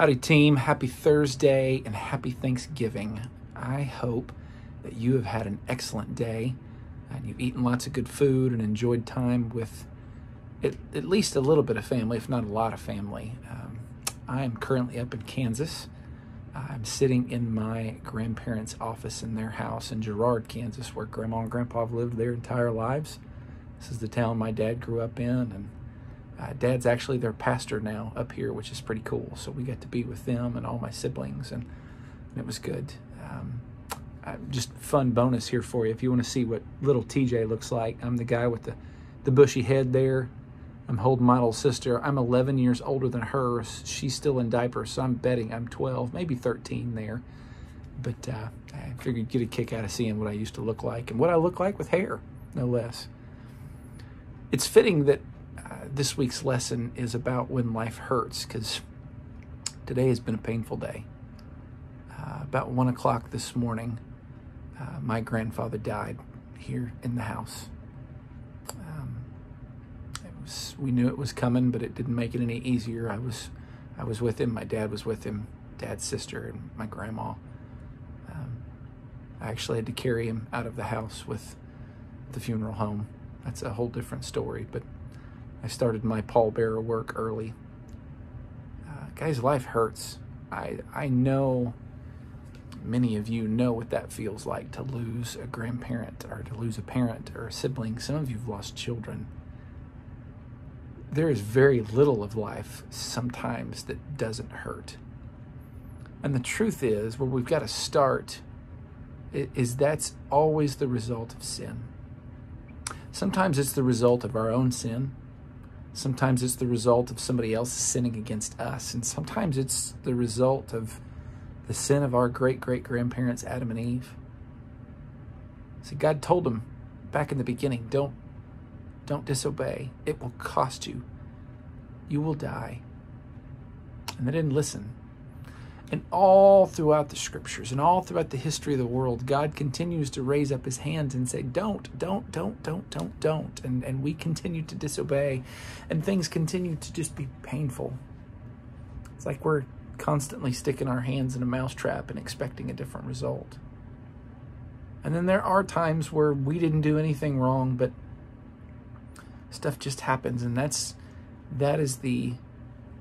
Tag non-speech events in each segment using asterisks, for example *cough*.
Howdy, team. Happy Thursday and happy Thanksgiving. I hope that you have had an excellent day and you've eaten lots of good food and enjoyed time with at, at least a little bit of family, if not a lot of family. Um, I am currently up in Kansas. I'm sitting in my grandparents' office in their house in Girard, Kansas, where Grandma and Grandpa have lived their entire lives. This is the town my dad grew up in, and uh, Dad's actually their pastor now up here, which is pretty cool. So we got to be with them and all my siblings, and, and it was good. Um, just fun bonus here for you. If you want to see what little TJ looks like, I'm the guy with the, the bushy head there. I'm holding my little sister. I'm 11 years older than her. She's still in diapers, so I'm betting I'm 12, maybe 13 there. But uh, I figured you'd get a kick out of seeing what I used to look like and what I look like with hair, no less. It's fitting that this week's lesson is about when life hurts because today has been a painful day. Uh, about one o'clock this morning, uh, my grandfather died here in the house. Um, it was, we knew it was coming, but it didn't make it any easier. I was, I was with him. My dad was with him. Dad's sister and my grandma. Um, I actually had to carry him out of the house with the funeral home. That's a whole different story, but I started my pallbearer work early. Uh, guys, life hurts. I, I know many of you know what that feels like to lose a grandparent or to lose a parent or a sibling. Some of you have lost children. There is very little of life sometimes that doesn't hurt. And the truth is, where we've got to start is that's always the result of sin. Sometimes it's the result of our own sin. Sometimes it's the result of somebody else sinning against us. And sometimes it's the result of the sin of our great great grandparents, Adam and Eve. See, God told them back in the beginning, don't, don't disobey. It will cost you. You will die. And they didn't listen. And all throughout the scriptures and all throughout the history of the world, God continues to raise up his hands and say, Don't, don't, don't, don't, don't, don't. And, and we continue to disobey, and things continue to just be painful. It's like we're constantly sticking our hands in a mousetrap and expecting a different result. And then there are times where we didn't do anything wrong, but stuff just happens, and that's that is the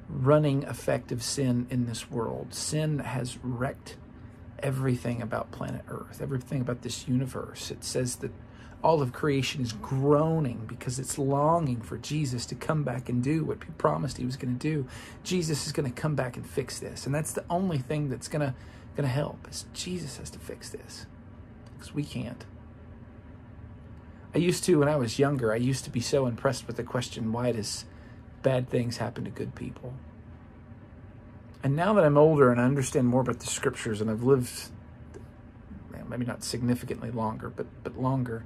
running effect of sin in this world. Sin has wrecked everything about planet Earth, everything about this universe. It says that all of creation is groaning because it's longing for Jesus to come back and do what he promised he was going to do. Jesus is going to come back and fix this. And that's the only thing that's going to going to help is Jesus has to fix this because we can't. I used to, when I was younger, I used to be so impressed with the question, why does bad things happen to good people. And now that I'm older and I understand more about the scriptures and I've lived maybe not significantly longer, but but longer,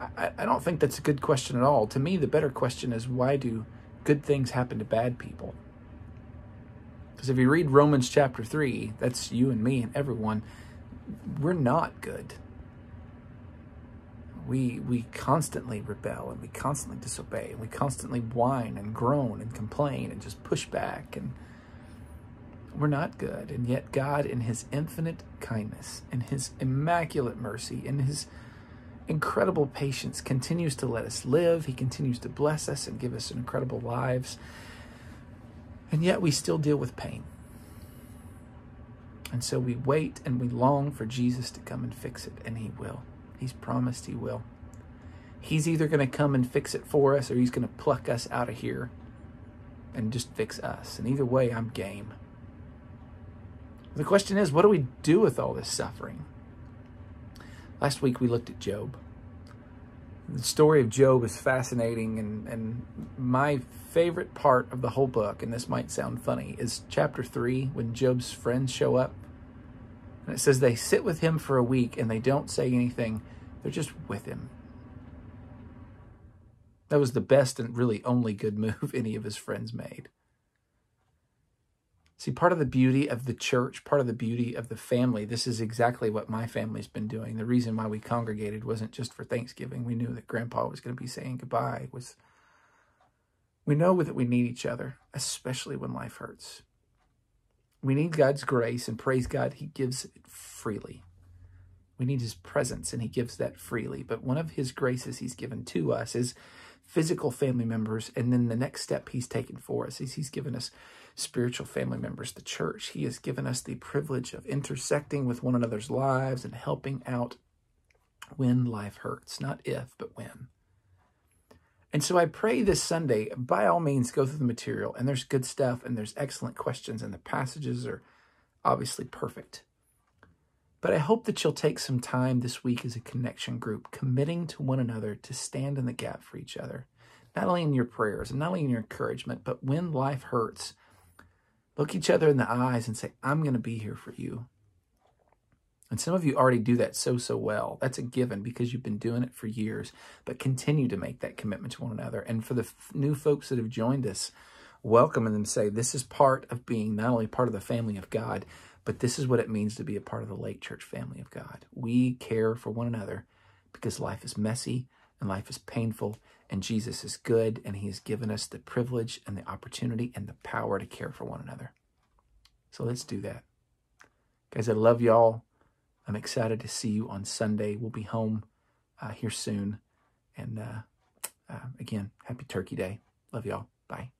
I, I don't think that's a good question at all. To me, the better question is why do good things happen to bad people? Because if you read Romans chapter 3, that's you and me and everyone, we're not good we we constantly rebel and we constantly disobey and we constantly whine and groan and complain and just push back and we're not good. And yet god in his infinite kindness in his immaculate mercy in his incredible patience continues to let us live. He continues to bless us and give us incredible lives. And yet we still deal with pain. And so we wait and we long for jesus to come and fix it and he will He's promised he will. He's either going to come and fix it for us or he's going to pluck us out of here and just fix us. And either way, I'm game. The question is, what do we do with all this suffering? Last week we looked at Job. The story of Job is fascinating, and, and my favorite part of the whole book, and this might sound funny, is chapter 3 when Job's friends show up and it says they sit with him for a week and they don't say anything. They're just with him. That was the best and really only good *laughs* move any of his friends made. See, part of the beauty of the church, part of the beauty of the family, this is exactly what my family's been doing. The reason why we congregated wasn't just for Thanksgiving. We knew that Grandpa was going to be saying goodbye. Was we know that we need each other, especially when life hurts. We need God's grace, and praise God, He gives it freely. We need His presence, and He gives that freely. But one of His graces He's given to us is physical family members, and then the next step He's taken for us is He's given us spiritual family members, the church. He has given us the privilege of intersecting with one another's lives and helping out when life hurts. Not if, but when. And so I pray this Sunday, by all means, go through the material. And there's good stuff and there's excellent questions, and the passages are obviously perfect. But I hope that you'll take some time this week as a connection group, committing to one another to stand in the gap for each other, not only in your prayers and not only in your encouragement, but when life hurts, look each other in the eyes and say, I'm going to be here for you. And some of you already do that so, so well. That's a given because you've been doing it for years, but continue to make that commitment to one another. And for the f- new folks that have joined us, welcome and say, this is part of being not only part of the family of God, but this is what it means to be a part of the Lake Church family of God. We care for one another because life is messy and life is painful, and Jesus is good, and He has given us the privilege and the opportunity and the power to care for one another. So let's do that. Guys, I love y'all. I'm excited to see you on Sunday. We'll be home uh, here soon. And uh, uh, again, happy Turkey Day. Love y'all. Bye.